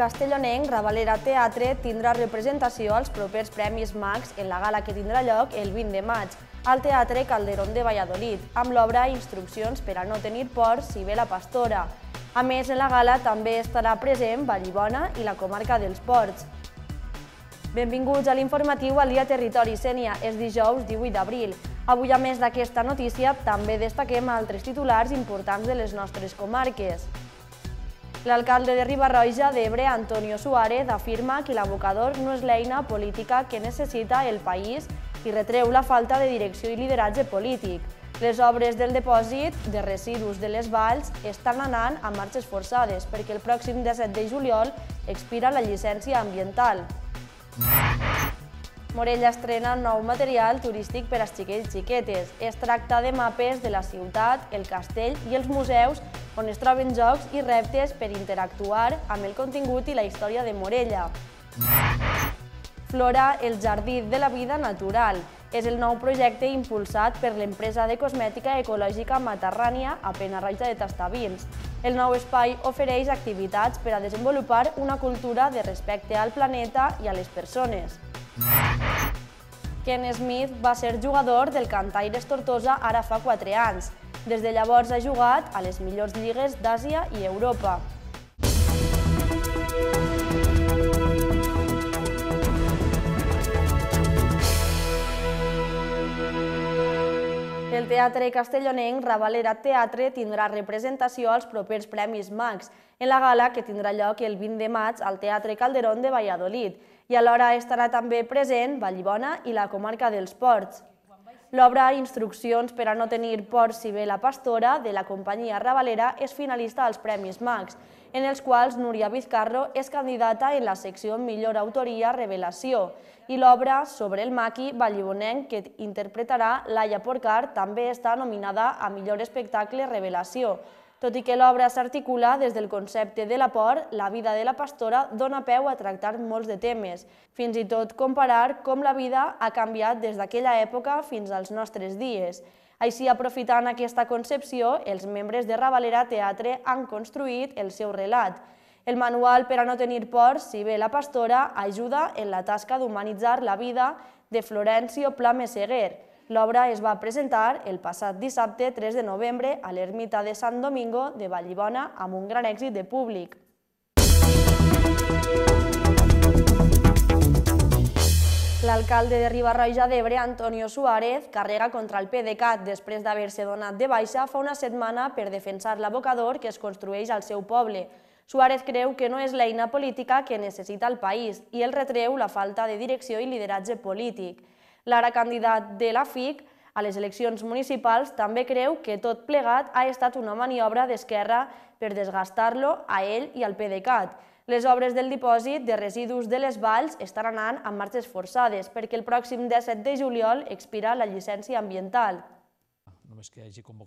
castellonenc Ravalera Teatre tindrà representació als propers Premis Max en la gala que tindrà lloc el 20 de maig al Teatre Calderón de Valladolid, amb l'obra Instruccions per a no tenir por si ve la pastora. A més, en la gala també estarà present Vallibona i la comarca dels Ports. Benvinguts a l'informatiu al Dia Territori Sènia. És dijous 18 d'abril. Avui, a més d'aquesta notícia, també destaquem altres titulars importants de les nostres comarques. L'alcalde de Ribarroja d'Ebre, Antonio Suárez, afirma que l'abocador no és l'eina política que necessita el país i retreu la falta de direcció i lideratge polític. Les obres del depòsit de residus de les valls estan anant a marxes forçades perquè el pròxim 17 de juliol expira la llicència ambiental. Morella estrena nou material turístic per als xiquets xiquetes. Es tracta de mapes de la ciutat, el castell i els museus on es troben jocs i reptes per interactuar amb el contingut i la història de Morella. Flora, el jardí de la vida natural. És el nou projecte impulsat per l'empresa de cosmètica ecològica Matarrània a Penarroja de Tastavins. El nou espai ofereix activitats per a desenvolupar una cultura de respecte al planeta i a les persones. Ken Smith va ser jugador del Cantaires Tortosa ara fa 4 anys. Des de llavors ha jugat a les millors lligues d'Àsia i Europa. El Teatre Castellonenc Ravalera Teatre tindrà representació als propers Premis Max en la gala que tindrà lloc el 20 de maig al Teatre Calderón de Valladolid i alhora estarà també present Vallibona i la comarca dels Ports. L'obra Instruccions per a no tenir por si ve la pastora de la companyia Ravalera és finalista als Premis Max, en els quals Núria Vizcarro és candidata en la secció Millor Autoria Revelació i l'obra Sobre el maqui vallibonenc que interpretarà Laia Porcar també està nominada a Millor Espectacle Revelació, tot i que l'obra s'articula des del concepte de la por, la vida de la pastora dona peu a tractar molts de temes, fins i tot comparar com la vida ha canviat des d'aquella època fins als nostres dies. Així, aprofitant aquesta concepció, els membres de Ravalera Teatre han construït el seu relat. El manual per a no tenir por, si bé la pastora, ajuda en la tasca d'humanitzar la vida de Florencio Pla Meseguer, L'obra es va presentar el passat dissabte 3 de novembre a l'ermita de Sant Domingo de Vallibona amb un gran èxit de públic. L'alcalde de Ribarroja d'Ebre, Antonio Suárez, carrega contra el PDeCAT després d'haver-se donat de baixa fa una setmana per defensar l'abocador que es construeix al seu poble. Suárez creu que no és l'eina política que necessita el país i el retreu la falta de direcció i lideratge polític. L'ara candidat de la FIC a les eleccions municipals també creu que tot plegat ha estat una maniobra d'Esquerra per desgastar-lo a ell i al PDeCAT. Les obres del dipòsit de residus de les valls estan anant amb marxes forçades perquè el pròxim 17 de juliol expira la llicència ambiental.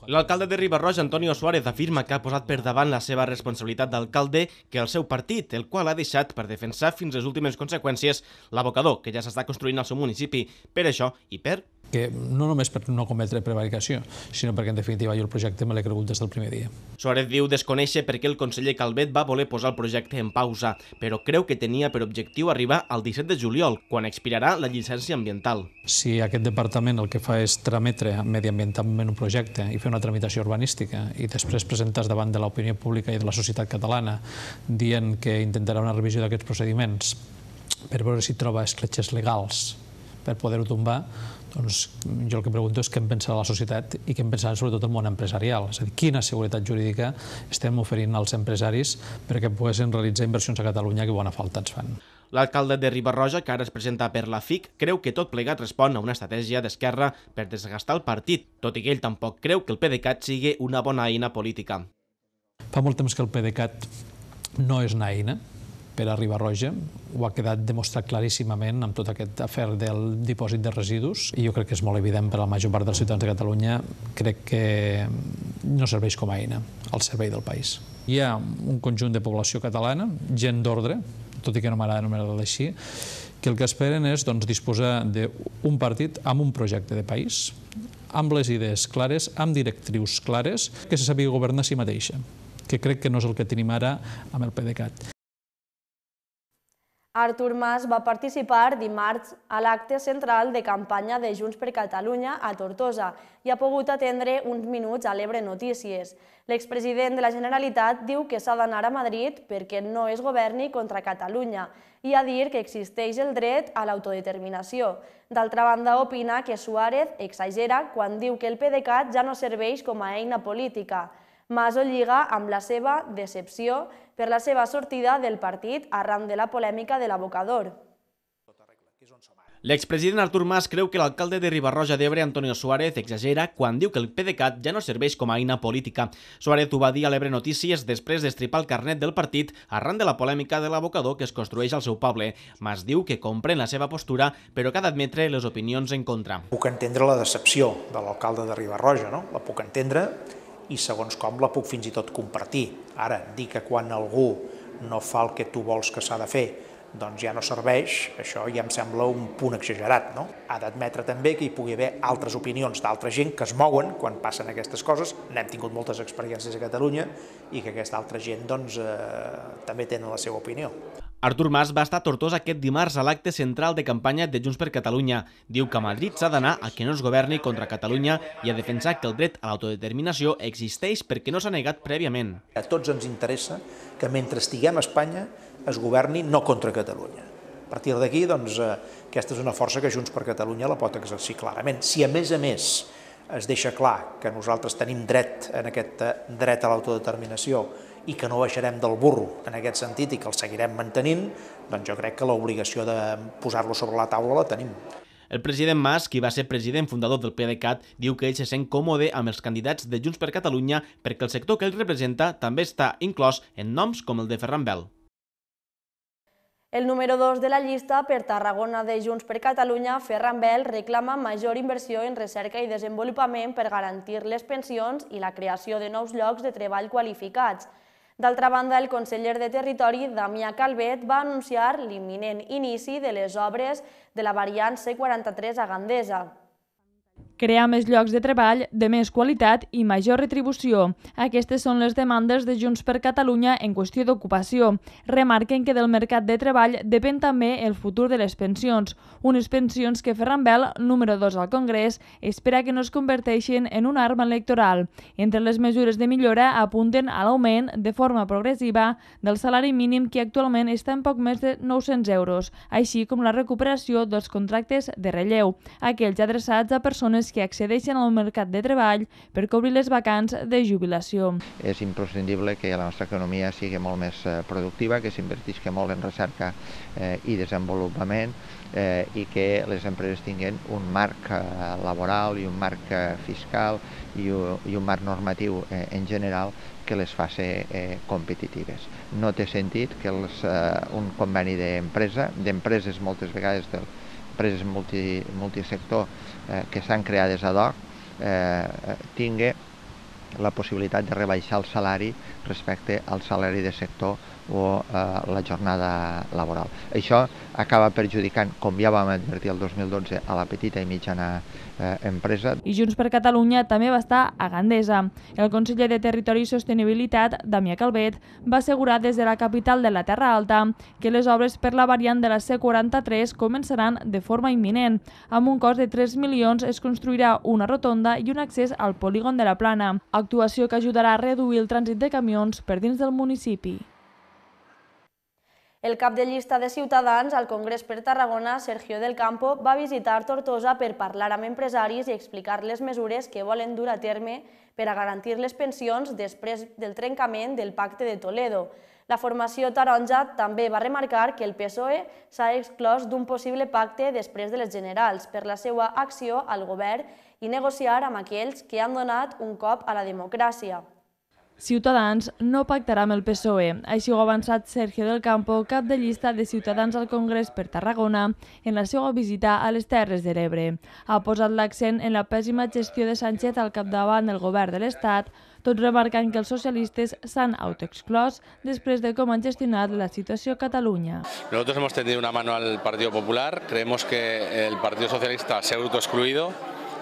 L'alcalde de Ribarroja, Antonio Suárez, afirma que ha posat per davant la seva responsabilitat d'alcalde que el seu partit, el qual ha deixat per defensar fins les últimes conseqüències l'abocador que ja s'està construint al seu municipi. Per això i per que no només per no cometre prevaricació, sinó perquè en definitiva jo el projecte me l'he cregut des del primer dia. Suárez diu desconèixer per què el conseller Calvet va voler posar el projecte en pausa, però creu que tenia per objectiu arribar al 17 de juliol, quan expirarà la llicència ambiental. Si aquest departament el que fa és trametre mediambientalment un projecte i fer una tramitació urbanística i després presentar davant de l'opinió pública i de la societat catalana dient que intentarà una revisió d'aquests procediments per veure si troba escletxes legals per poder-ho tombar, doncs jo el que pregunto és què en pensa la societat i què en pensa sobretot el món empresarial. És a dir, quina seguretat jurídica estem oferint als empresaris perquè poguessin realitzar inversions a Catalunya que bona falta ens fan. L'alcalde de Ribarroja, que ara es presenta per la FIC, creu que tot plegat respon a una estratègia d'Esquerra per desgastar el partit, tot i que ell tampoc creu que el PDeCAT sigui una bona eina política. Fa molt temps que el PDeCAT no és una eina, per a Ribarroja. Ho ha quedat demostrat claríssimament amb tot aquest afer del dipòsit de residus i jo crec que és molt evident per a la major part dels ciutadans de Catalunya. Crec que no serveix com a eina al servei del país. Hi ha un conjunt de població catalana, gent d'ordre, tot i que no m'agrada anomenar-la així, que el que esperen és doncs, disposar d'un partit amb un projecte de país, amb les idees clares, amb directrius clares, que se sàpiga governar a si mateixa que crec que no és el que tenim ara amb el PDeCAT. Artur Mas va participar dimarts a l'acte central de campanya de Junts per Catalunya a Tortosa i ha pogut atendre uns minuts a l'Ebre Notícies. L'expresident de la Generalitat diu que s'ha d'anar a Madrid perquè no es governi contra Catalunya i a dir que existeix el dret a l'autodeterminació. D'altra banda, opina que Suárez exagera quan diu que el PDeCAT ja no serveix com a eina política. Mas ho lliga amb la seva decepció per la seva sortida del partit arran de la polèmica de l'abocador. L'expresident Artur Mas creu que l'alcalde de Ribarroja d'Ebre, Antonio Suárez, exagera quan diu que el PDeCAT ja no serveix com a eina política. Suárez ho va dir a l'Ebre Notícies després d'estripar el carnet del partit arran de la polèmica de l'abocador que es construeix al seu poble. Mas diu que comprèn la seva postura, però que ha d'admetre les opinions en contra. Puc entendre la decepció de l'alcalde de Ribarroja, no? La puc entendre i segons com la puc fins i tot compartir. Ara, dir que quan algú no fa el que tu vols que s'ha de fer, doncs ja no serveix, això ja em sembla un punt exagerat. No? Ha d'admetre també que hi pugui haver altres opinions d'altra gent que es mouen quan passen aquestes coses. N'hem tingut moltes experiències a Catalunya i que aquesta altra gent doncs, eh, també tenen la seva opinió. Artur Mas va estar a Tortosa aquest dimarts a l'acte central de campanya de Junts per Catalunya. Diu que Madrid s'ha d'anar a que no es governi contra Catalunya i a defensar que el dret a l'autodeterminació existeix perquè no s'ha negat prèviament. A tots ens interessa que mentre estiguem a Espanya es governi no contra Catalunya. A partir d'aquí, doncs, eh, aquesta és una força que Junts per Catalunya la pot exercir clarament. Si a més a més es deixa clar que nosaltres tenim dret en aquest eh, dret a l'autodeterminació i que no baixarem del burro en aquest sentit i que el seguirem mantenint, doncs jo crec que l'obligació de posar-lo sobre la taula la tenim. El president Mas, qui va ser president fundador del PDeCAT, diu que ell se sent còmode amb els candidats de Junts per Catalunya perquè el sector que ell representa també està inclòs en noms com el de Ferran Bel. El número 2 de la llista per Tarragona de Junts per Catalunya, Ferran Bel, reclama major inversió en recerca i desenvolupament per garantir les pensions i la creació de nous llocs de treball qualificats. D'altra banda, el conseller de Territori, Damià Calvet, va anunciar l'imminent inici de les obres de la variant C43 a Gandesa crear més llocs de treball de més qualitat i major retribució. Aquestes són les demandes de Junts per Catalunya en qüestió d'ocupació. Remarquen que del mercat de treball depèn també el futur de les pensions, unes pensions que Ferran Bel, número 2 al Congrés, espera que no es converteixin en una arma electoral. Entre les mesures de millora apunten a l'augment de forma progressiva del salari mínim que actualment està en poc més de 900 euros, així com la recuperació dels contractes de relleu, aquells adreçats a persones que accedeixen al mercat de treball per cobrir les vacants de jubilació. És imprescindible que la nostra economia sigui molt més eh, productiva, que s'invertisca molt en recerca eh, i desenvolupament eh, i que les empreses tinguin un marc eh, laboral i un marc eh, fiscal i, un marc normatiu en general que les faci eh, competitives. No té sentit que els, un conveni d'empresa, d'empreses moltes vegades empreses multi, multisector eh, que s'han creades ad hoc eh, eh, tingui la possibilitat de rebaixar el salari respecte al salari de sector o eh, la jornada laboral. Això acaba perjudicant, com ja vam advertir el 2012, a la petita i mitjana eh, empresa. I Junts per Catalunya també va estar a Gandesa. El conseller de Territori i Sostenibilitat, Damià Calvet, va assegurar des de la capital de la Terra Alta que les obres per la variant de la C43 començaran de forma imminent. Amb un cost de 3 milions es construirà una rotonda i un accés al polígon de la Plana, actuació que ajudarà a reduir el trànsit de camions per dins del municipi. El cap de llista de Ciutadans al Congrés per Tarragona, Sergio del Campo, va visitar Tortosa per parlar amb empresaris i explicar les mesures que volen dur a terme per a garantir les pensions després del trencament del Pacte de Toledo. La formació taronja també va remarcar que el PSOE s'ha exclòs d'un possible pacte després de les generals per la seva acció al govern i negociar amb aquells que han donat un cop a la democràcia. Ciutadans no pactarà amb el PSOE. Així ho ha avançat Sergio del Campo, cap de llista de Ciutadans al Congrés per Tarragona, en la seva visita a les Terres de l'Ebre. Ha posat l'accent en la pèssima gestió de Sánchez al capdavant del govern de l'Estat, tot remarcant que els socialistes s'han autoexclòs després de com han gestionat la situació a Catalunya. Nosotros hemos tendido una mano al Partido Popular, creemos que el Partido Socialista se ha autoexcluido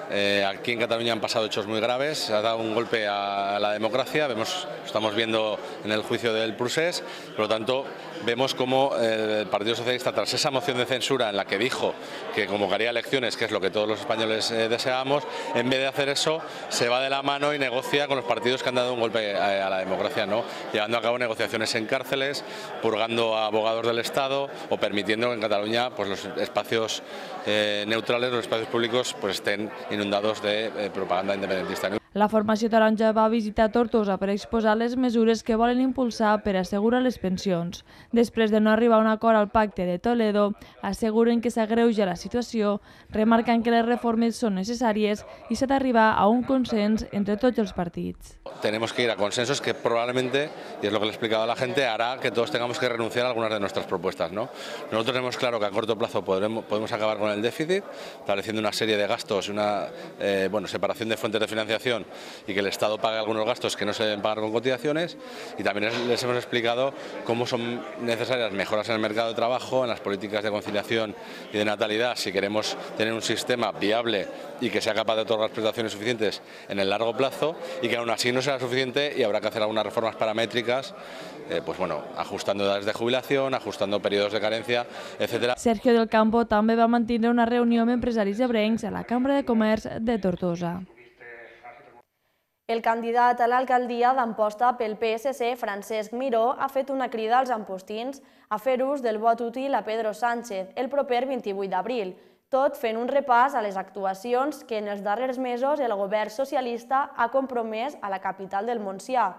Eh, aquí en Cataluña han pasado hechos muy graves, ha dado un golpe a la democracia, vemos, estamos viendo en el juicio del Prusés, por lo tanto vemos cómo el Partido Socialista, tras esa moción de censura en la que dijo que convocaría elecciones, que es lo que todos los españoles eh, deseamos, en vez de hacer eso, se va de la mano y negocia con los partidos que han dado un golpe a, a la democracia, ¿no? llevando a cabo negociaciones en cárceles, purgando a abogados del Estado o permitiendo que en Cataluña pues, los espacios eh, neutrales, los espacios públicos, pues, estén inundados de eh, propaganda independentista. La formació taronja va visitar Tortosa per exposar les mesures que volen impulsar per assegurar les pensions. Després de no arribar a un acord al pacte de Toledo, asseguren que s'agreuja la situació, remarcant que les reformes són necessàries i s'ha d'arribar a un consens entre tots els partits. Tenemos que ir a consensos que probablemente, y es lo que le he explicado a la gente, hará que todos tengamos que renunciar a algunas de nuestras propuestas. ¿no? Nosotros tenemos claro que a corto plazo podremos, podemos acabar con el déficit, estableciendo una serie de gastos una eh, bueno, separación de fuentes de financiación y que el Estado pague algunos gastos que no se deben pagar con cotizaciones y también les hemos explicado cómo son necesarias mejoras en el mercado de trabajo, en las políticas de conciliación y de natalidad si queremos tener un sistema viable y que sea capaz de otorgar prestaciones suficientes en el largo plazo y que aún así no será suficiente y habrá que hacer algunas reformas paramétricas eh, pues bueno, ajustando edades de jubilación, ajustando periodos de carencia, etc. Sergio del Campo també va mantenir una reunió amb empresaris ebrencs a la Cambra de Comerç de Tortosa. El candidat a l'alcaldia d'Amposta pel PSC, Francesc Miró, ha fet una crida als ampostins a fer ús del vot útil a Pedro Sánchez el proper 28 d'abril, tot fent un repàs a les actuacions que en els darrers mesos el govern socialista ha compromès a la capital del Montsià.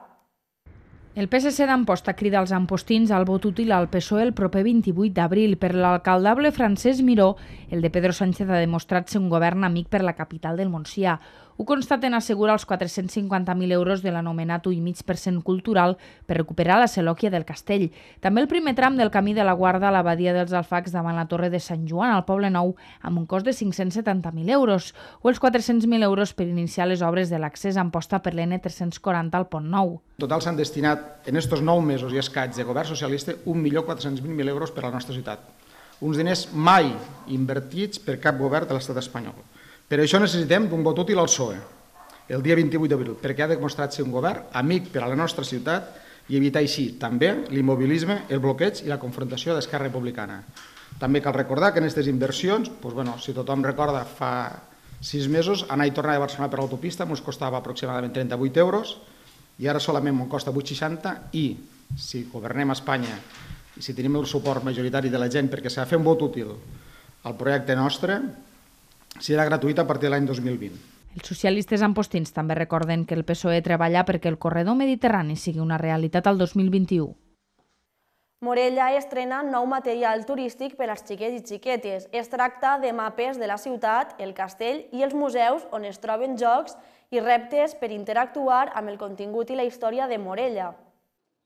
El PSC d'Amposta crida als ampostins al vot útil al PSOE el proper 28 d'abril. Per l'alcaldable Francesc Miró, el de Pedro Sánchez ha demostrat ser un govern amic per la capital del Montsià. Ho constaten assegura els 450.000 euros de l'anomenat 1,5% cultural per recuperar la Selòquia del Castell. També el primer tram del camí de la Guarda a l'abadia dels Alfacs davant la Torre de Sant Joan al Poble Nou amb un cost de 570.000 euros o els 400.000 euros per iniciar les obres de l'accés a Amposta per l'N340 al Pont Nou. Total s'han destinat en estos 9 mesos i escaig de govern socialista 1.420.000 euros per a la nostra ciutat. Uns diners mai invertits per cap govern de l'estat espanyol. Per això necessitem d'un vot útil al PSOE el dia 28 d'abril, perquè ha demostrat ser un govern amic per a la nostra ciutat i evitar així també l'immobilisme, el bloqueig i la confrontació d'Esquerra Republicana. També cal recordar que en aquestes inversions, doncs, bueno, si tothom recorda, fa sis mesos anar i tornar de Barcelona per l'autopista ens costava aproximadament 38 euros i ara solament ens costa 8,60 i si governem a Espanya i si tenim el suport majoritari de la gent perquè s'ha de fer un vot útil al projecte nostre, serà gratuïta a partir de l'any 2020. Els socialistes ampostins també recorden que el PSOE treballa perquè el corredor mediterrani sigui una realitat al 2021. Morella estrena nou material turístic per als xiquets i xiquetes. Es tracta de mapes de la ciutat, el castell i els museus on es troben jocs i reptes per interactuar amb el contingut i la història de Morella.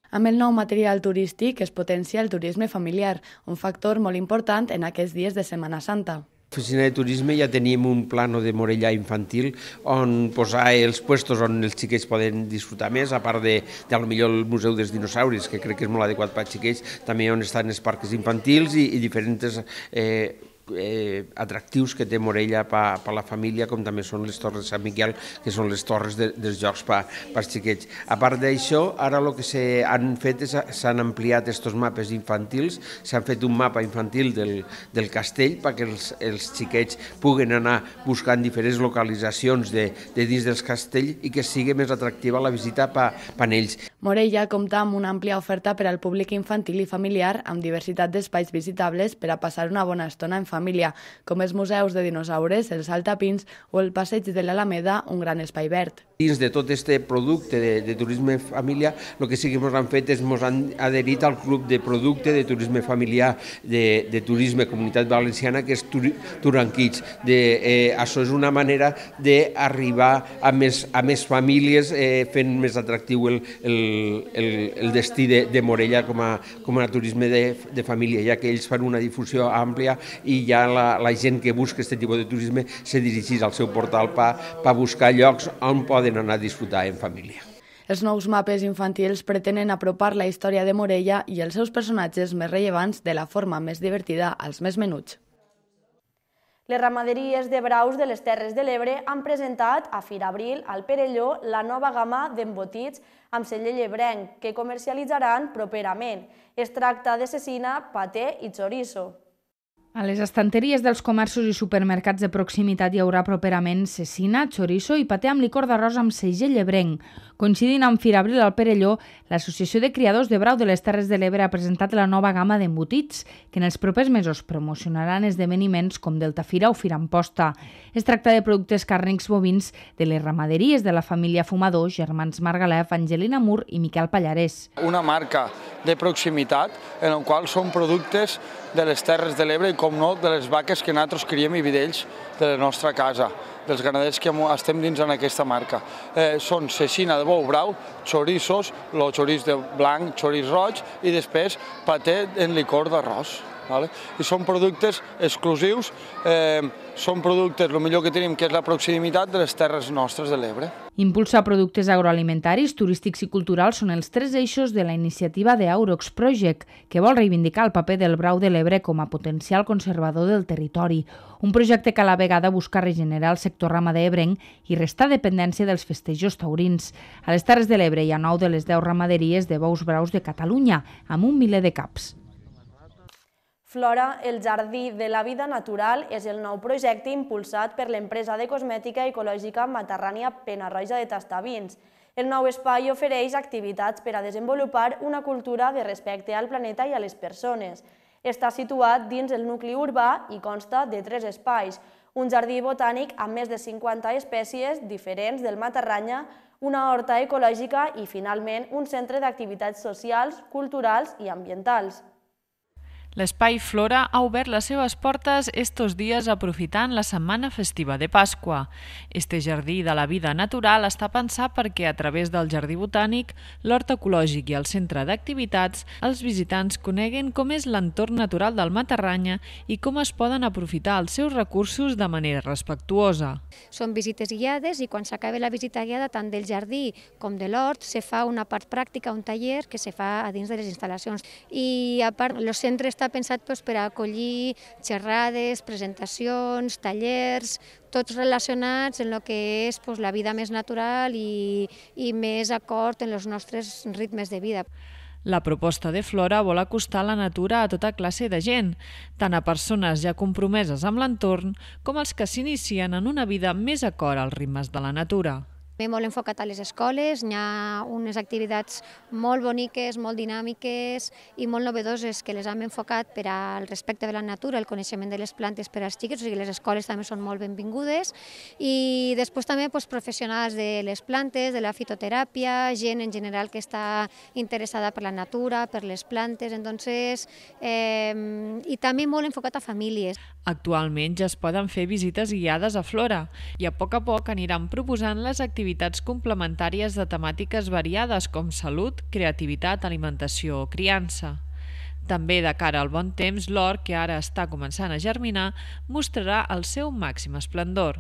Amb el nou material turístic es potencia el turisme familiar, un factor molt important en aquests dies de Setmana Santa. Oficina de Turisme ja teníem un plano de Morellà infantil on posar els puestos on els xiquets poden disfrutar més, a part de, de lo millor el Museu dels Dinosauris, que crec que és molt adequat per xiquets, també on estan els parcs infantils i, i diferents eh, eh, atractius que té Morella per la família, com també són les torres de Sant Miquel, que són les torres de, dels jocs per pa, xiquets. A part d'això, ara el que s'han fet és s'han ampliat aquests mapes infantils, s'han fet un mapa infantil del, del castell perquè els, els xiquets puguen anar buscant diferents localitzacions de, de dins dels castells i que sigui més atractiva la visita per pa, ells. Morella compta amb una àmplia oferta per al públic infantil i familiar amb diversitat d'espais visitables per a passar una bona estona en família família, com els museus de dinosaures, els saltapins o el passeig de l'Alameda, un gran espai verd. Dins de tot aquest producte de, de turisme familiar, el que sí que ens han fet és ens han adherit al club de producte de turisme familiar de, de turisme Comunitat Valenciana, que és Turanquits. De, eh, això és una manera d'arribar a més, a més famílies eh, fent més atractiu el, el, el, el destí de, de Morella com a, com a turisme de, de família, ja que ells fan una difusió àmplia i ja la, la gent que busca aquest tipus de turisme se dirigís al seu portal per pa buscar llocs on poden anar a disfrutar en família. Els nous mapes infantils pretenen apropar la història de Morella i els seus personatges més rellevants de la forma més divertida als més menuts. Les ramaderies de braus de les Terres de l'Ebre han presentat a Firabril, al Perelló, la nova gamma d'embotits amb celler llebrenc que comercialitzaran properament. Es tracta de cecina, paté i chorizo. A les estanteries dels comerços i supermercats de proximitat hi haurà properament cecina, chorizo i paté amb licor d'arròs amb segell llebrenc. Coincidint amb Firabril al Perelló, l'Associació de Criadors de Brau de les Terres de l'Ebre ha presentat la nova gamma d'embotits, que en els propers mesos promocionaran esdeveniments com Deltafira o Fira Amposta. Es tracta de productes càrnics bovins de les ramaderies de la família Fumador, germans Margalef, Angelina Mur i Miquel Pallarès. Una marca de proximitat en el qual són productes de les Terres de l'Ebre i, com no, de les vaques que nosaltres criem i vidells de la nostra casa, dels ganaders que estem dins en aquesta marca. Eh, són cecina de bou brau, chorizos, el xoriç de blanc, xoriç roig i després paté en licor d'arròs. I són productes exclusius, eh, són productes, el millor que tenim, que és la proximitat de les terres nostres de l'Ebre. Impulsar productes agroalimentaris, turístics i culturals són els tres eixos de la iniciativa de Aurox Project, que vol reivindicar el paper del Brau de l'Ebre com a potencial conservador del territori. Un projecte que a la vegada busca regenerar el sector ramader ebrenc i restar dependència dels festejos taurins. A les Terres de l'Ebre hi ha nou de les deu ramaderies de bous braus de Catalunya, amb un miler de caps. Flora, el Jardí de la Vida Natural és el nou projecte impulsat per l'empresa de cosmètica ecològica matarrània Penarroja de Tastavins. El nou espai ofereix activitats per a desenvolupar una cultura de respecte al planeta i a les persones. Està situat dins el nucli urbà i consta de tres espais, un jardí botànic amb més de 50 espècies diferents del matarranya, una horta ecològica i, finalment, un centre d'activitats socials, culturals i ambientals. L'espai Flora ha obert les seves portes estos dies aprofitant la setmana festiva de Pasqua. Este jardí de la vida natural està pensat perquè a través del jardí botànic, l'hort ecològic i el centre d'activitats, els visitants coneguen com és l'entorn natural del Matarranya i com es poden aprofitar els seus recursos de manera respectuosa. Són visites guiades i quan s'acaba la visita guiada tant del jardí com de l'hort se fa una part pràctica, un taller que se fa a dins de les instal·lacions. I a part, el centre està està pensat doncs, per acollir xerrades, presentacions, tallers, tots relacionats en el que és doncs, la vida més natural i, i més acord en els nostres ritmes de vida. La proposta de Flora vol acostar la natura a tota classe de gent, tant a persones ja compromeses amb l'entorn com als que s'inicien en una vida més acord als ritmes de la natura. Ve molt enfocat a les escoles, hi ha unes activitats molt boniques, molt dinàmiques i molt novedoses que les hem enfocat per al respecte de la natura, el coneixement de les plantes per als xiquets, o sigui, les escoles també són molt benvingudes i després també doncs, professionals de les plantes, de la fitoteràpia, gent en general que està interessada per la natura, per les plantes, entonces, eh, i també molt enfocat a famílies. Actualment ja es poden fer visites guiades a Flora i a poc a poc aniran proposant les activitats activitats complementàries de temàtiques variades com salut, creativitat, alimentació o criança. També de cara al bon temps, l'or, que ara està començant a germinar, mostrarà el seu màxim esplendor.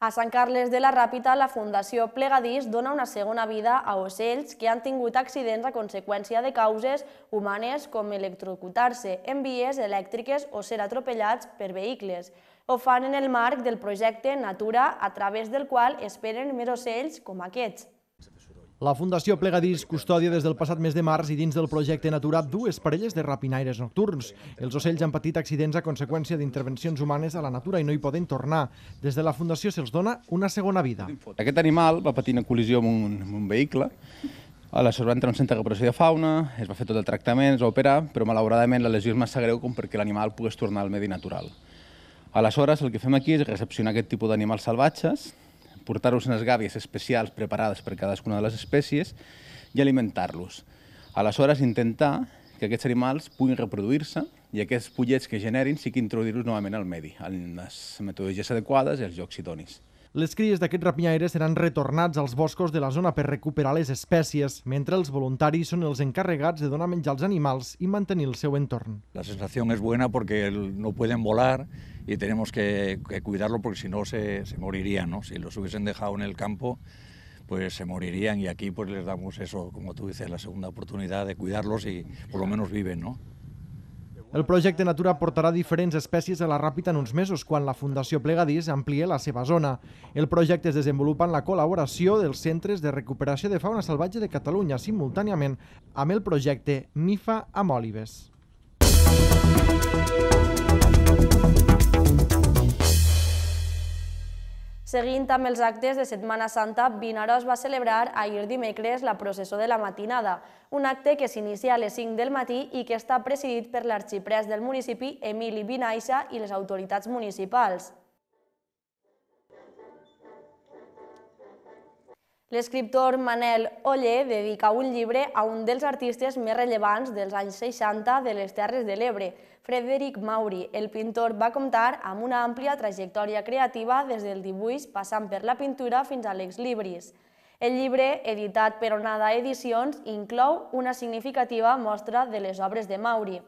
A Sant Carles de la Ràpita, la Fundació Plegadís dona una segona vida a ocells que han tingut accidents a conseqüència de causes humanes com electrocutar-se en vies elèctriques o ser atropellats per vehicles. Ho fan en el marc del projecte Natura, a través del qual esperen més ocells com aquests. La Fundació Plegadís custodia des del passat mes de març i dins del projecte Natura dues parelles de rapinaires nocturns. Els ocells han patit accidents a conseqüència d'intervencions humanes a la natura i no hi poden tornar. Des de la Fundació se'ls dona una segona vida. Aquest animal va patir una col·lisió amb un, amb un vehicle Aleshores va entrar un centre de recuperació de fauna, es va fer tot el tractament, es va operar, però malauradament la lesió és massa greu com perquè l'animal pogués tornar al medi natural. Aleshores, el que fem aquí és recepcionar aquest tipus d'animals salvatges, portar-los unes gàbies especials preparades per cadascuna de les espècies i alimentar-los. Aleshores, intentar que aquests animals puguin reproduir-se i aquests pollets que generin sí que introduir-los novament al medi, en les metodologies adequades i els llocs idonis. Les cries d'aquests rapinyaires seran retornats als boscos de la zona per recuperar les espècies, mentre els voluntaris són els encarregats de donar menjar als animals i mantenir el seu entorn. La sensació és bona perquè no poden volar y tenemos que, que cuidarlo porque si no se, se morirían, ¿no? Si los hubiesen dejado en el campo, pues se morirían y aquí pues les damos eso, como tú dices, la segunda oportunidad de cuidarlos y por lo menos viven, ¿no? El projecte Natura portarà diferents espècies a la Ràpita en uns mesos, quan la Fundació Plegadís amplie la seva zona. El projecte es desenvolupa en la col·laboració dels Centres de Recuperació de Fauna Salvatge de Catalunya, simultàniament amb el projecte MIFA amb Olives. Seguint amb els actes de Setmana Santa, Vinaròs va celebrar ahir dimecres la processó de la matinada, un acte que s'inicia a les 5 del matí i que està presidit per l'arxiprès del municipi Emili Vinaixa i les autoritats municipals. L'escriptor Manel Oller dedica un llibre a un dels artistes més rellevants dels anys 60 de les Terres de l'Ebre, Frederic Mauri. El pintor va comptar amb una àmplia trajectòria creativa des del dibuix passant per la pintura fins a l'exlibris. El llibre, editat per Onada Edicions, inclou una significativa mostra de les obres de Mauri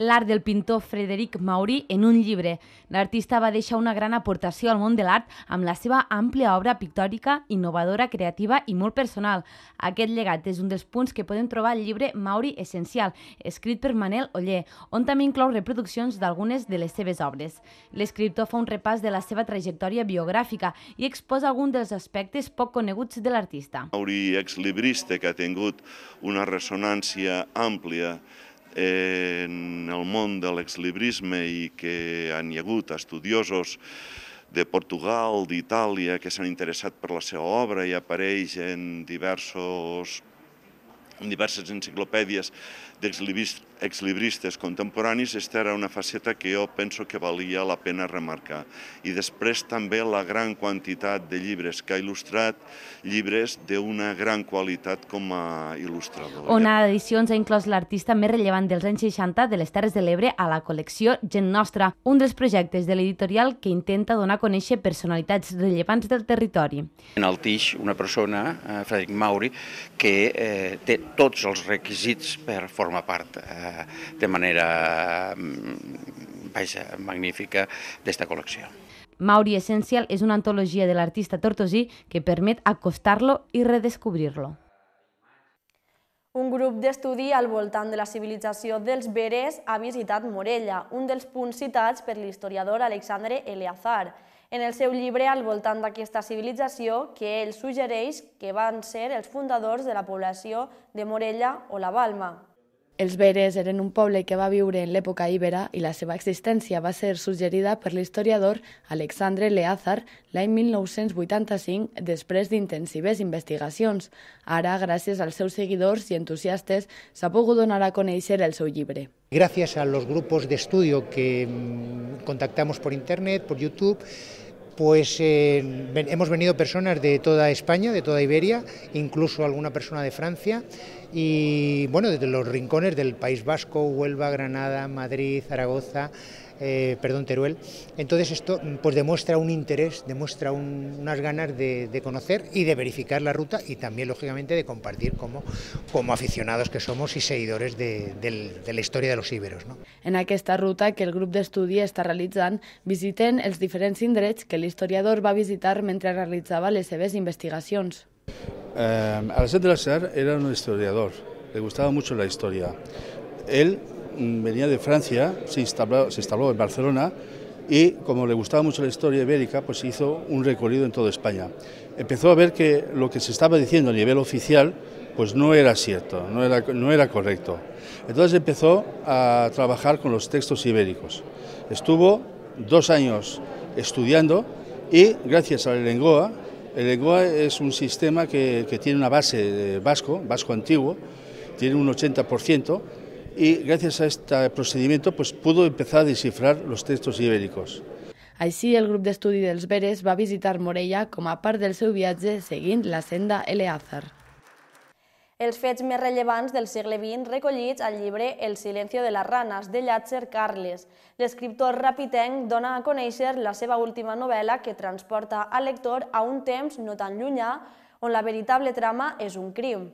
l'art del pintor Frederic Mauri en un llibre. L'artista va deixar una gran aportació al món de l'art amb la seva àmplia obra pictòrica, innovadora, creativa i molt personal. Aquest llegat és un dels punts que podem trobar al llibre Mauri Essencial, escrit per Manel Oller, on també inclou reproduccions d'algunes de les seves obres. L'escriptor fa un repàs de la seva trajectòria biogràfica i exposa alguns dels aspectes poc coneguts de l'artista. Mauri, exlibrista, que ha tingut una ressonància àmplia en el món de l'exlibrisme i que han hi hagut estudiosos de Portugal, d'Itàlia, que s'han interessat per la seva obra i apareix en diversos en diverses enciclopèdies d'exlibristes contemporanis, aquesta era una faceta que jo penso que valia la pena remarcar. I després també la gran quantitat de llibres que ha il·lustrat, llibres d'una gran qualitat com a il·lustrador. Ona Edicions ha inclòs l'artista més rellevant dels anys 60 de les Terres de l'Ebre a la col·lecció Gent Nostra, un dels projectes de l'editorial que intenta donar a conèixer personalitats rellevants del territori. En el Tix, una persona, eh, Frederic Mauri, que eh, té tots els requisits per formar part eh, de manera mm, vaja, magnífica d'esta col·lecció. Mauri Essential és una antologia de l'artista tortosí que permet acostar-lo i redescobrir-lo. Un grup d'estudi al voltant de la civilització dels Beres ha visitat Morella, un dels punts citats per l'historiador Alexandre Eleazar, en el seu llibre al voltant d'aquesta civilització que ell suggereix que van ser els fundadors de la població de Morella o la Balma. Els Beres eren un poble que va viure en l'època íbera i la seva existència va ser suggerida per l'historiador Alexandre Leázar l'any 1985 després d'intensives investigacions. Ara, gràcies als seus seguidors i entusiastes, s'ha pogut donar a conèixer el seu llibre. Gracias a los grupos de estudio que mm, contactamos por internet, por YouTube, pues eh, hemos venido personas de toda España, de toda Iberia, incluso alguna persona de Francia, y bueno, desde los rincones del País Vasco, Huelva, Granada, Madrid, Zaragoza, eh, perdón, Teruel. Entonces esto pues demuestra un interés, demuestra un, unas ganas de, de, conocer y de verificar la ruta y también, lógicamente, de compartir como, como aficionados que somos y seguidores de, de, de la història de los íberos. No? En aquesta ruta que el grup d'estudi està realitzant, visiten els diferents indrets que l'historiador va visitar mentre realitzava les seves investigacions. Eh, Alexandre Lazar era un historiador, le gustaba mucho la historia. Él mm, venía de Francia, se instaló, en Barcelona y como le gustaba mucho la historia ibérica, pues hizo un recorrido en toda España. Empezó a ver que lo que se estaba diciendo a nivel oficial pues no era cierto, no era, no era correcto. Entonces empezó a trabajar con los textos ibéricos. Estuvo dos años estudiando y gracias a la Lengoa, el Lengoa es un sistema que, tiene una base vasco, vasco antiguo, tiene un 80%, y gracias a este procedimiento pues, pudo empezar a descifrar los textos ibéricos. Així, el grup d'estudi dels Beres va visitar Morella com a part del seu viatge seguint la senda Eleazar. Els fets més rellevants del segle XX recollits al llibre El silencio de las ranas, de Llàtzer Carles. L'escriptor rapitenc dona a conèixer la seva última novel·la que transporta al lector a un temps no tan llunyà on la veritable trama és un crim.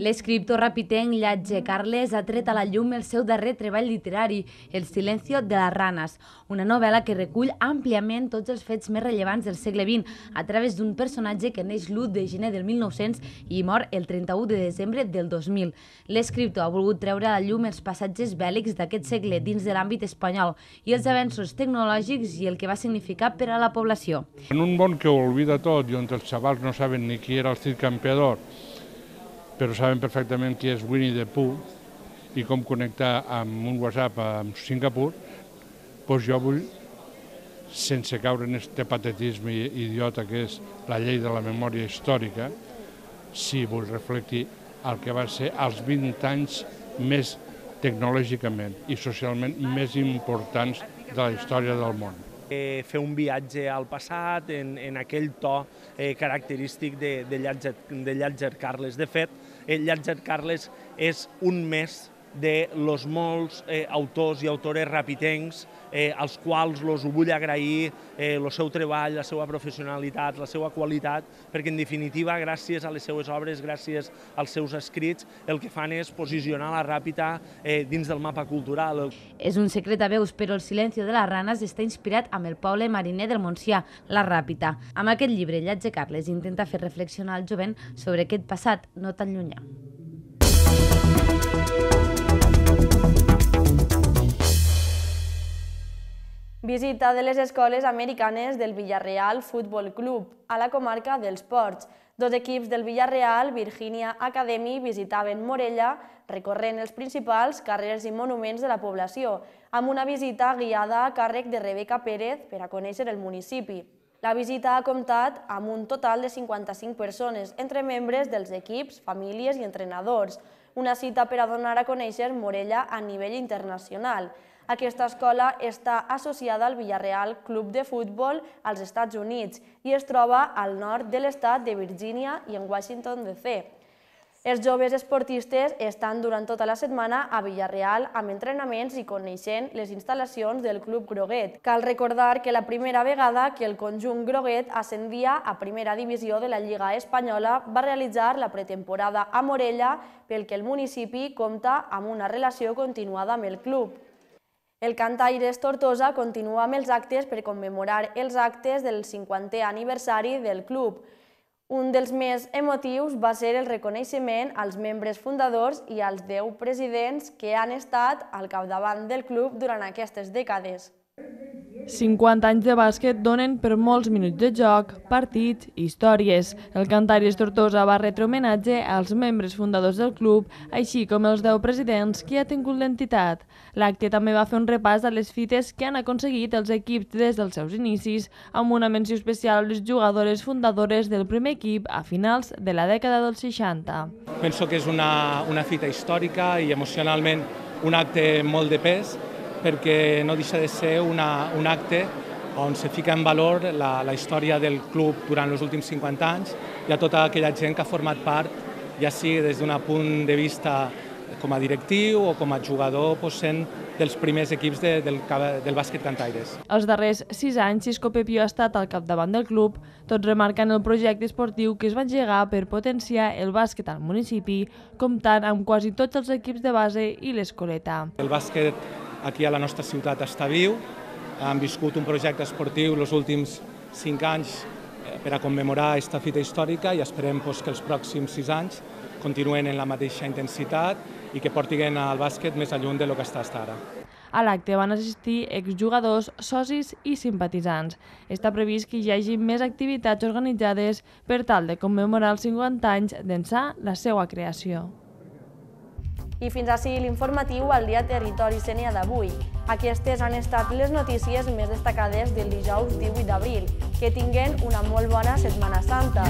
L'escriptor rapitenc Llatge Carles ha tret a la llum el seu darrer treball literari, El silencio de las ranas, una novel·la que recull àmpliament tots els fets més rellevants del segle XX a través d'un personatge que neix l'1 de gener del 1900 i mor el 31 de desembre del 2000. L'escriptor ha volgut treure a la llum els passatges bèl·lics d'aquest segle dins de l'àmbit espanyol i els avenços tecnològics i el que va significar per a la població. En un món que ho olvida tot i on els xavals no saben ni qui era el Cid Campeador, però saben perfectament qui és Winnie the Pooh i com connectar amb un WhatsApp amb Singapur, doncs jo vull, sense caure en aquest patetisme idiota que és la llei de la memòria històrica, sí vull reflectir el que va ser els 20 anys més tecnològicament i socialment més importants de la història del món. Eh, fer un viatge al passat en, en aquell to eh, característic de, de, Llàtzer, de Llàtzer Carles. De fet, el Llàtzer Carles és un més de los molts eh, autors i autores rapitencs eh, als quals los vull agrair eh, seu treball, la seva professionalitat, la seva qualitat, perquè en definitiva, gràcies a les seues obres, gràcies als seus escrits, el que fan és posicionar la Ràpita eh, dins del mapa cultural. És un secret a veus, però el silenci de les ranes està inspirat amb el poble mariner del Montsià, la Ràpita. Amb aquest llibre, Llatge Carles intenta fer reflexionar el jovent sobre aquest passat no tan llunyà. Visita de les escoles americanes del Villarreal Futbol Club a la comarca dels Ports. Dos equips del Villarreal, Virginia Academy, visitaven Morella recorrent els principals carrers i monuments de la població, amb una visita guiada a càrrec de Rebeca Pérez per a conèixer el municipi. La visita ha comptat amb un total de 55 persones, entre membres dels equips, famílies i entrenadors, una cita per a donar a conèixer Morella a nivell internacional. Aquesta escola està associada al Villarreal Club de Futbol als Estats Units i es troba al nord de l'estat de Virgínia i en Washington DC. Els joves esportistes estan durant tota la setmana a Villarreal amb entrenaments i coneixent les instal·lacions del Club Groguet. Cal recordar que la primera vegada que el conjunt Groguet ascendia a primera divisió de la Lliga Espanyola va realitzar la pretemporada a Morella pel que el municipi compta amb una relació continuada amb el club. El Cantaires Tortosa continua amb els actes per commemorar els actes del 50è aniversari del club. Un dels més emotius va ser el reconeixement als membres fundadors i als 10 presidents que han estat al capdavant del club durant aquestes dècades. 50 anys de bàsquet donen per molts minuts de joc, partits i històries. El Cantaris Tortosa va retre homenatge als membres fundadors del club, així com els 10 presidents que ha tingut l'entitat. L'acte també va fer un repàs a les fites que han aconseguit els equips des dels seus inicis, amb una menció especial a les jugadores fundadores del primer equip a finals de la dècada dels 60. Penso que és una, una fita històrica i emocionalment un acte molt de pes, perquè no deixa de ser una, un acte on se fica en valor la, la història del club durant els últims 50 anys i a tota aquella gent que ha format part, ja sigui des d'un punt de vista com a directiu o com a jugador, doncs sent dels primers equips de, del, del bàsquet cantaires. Els darrers sis anys, Cisco Pepio ha estat al capdavant del club, tot remarcant el projecte esportiu que es va engegar per potenciar el bàsquet al municipi, comptant amb quasi tots els equips de base i l'escoleta. El bàsquet aquí a la nostra ciutat està viu. Han viscut un projecte esportiu els últims cinc anys eh, per a commemorar aquesta fita històrica i esperem doncs, que els pròxims sis anys continuen en la mateixa intensitat i que portin el bàsquet més lluny de lo que està ara. A l'acte van assistir exjugadors, socis i simpatitzants. Està previst que hi hagi més activitats organitzades per tal de commemorar els 50 anys d'ençà la seva creació. I fins així l'informatiu al dia Territori Sènia d'avui. Aquestes han estat les notícies més destacades del dijous 18 d'abril. Que tinguen una molt bona Setmana Santa.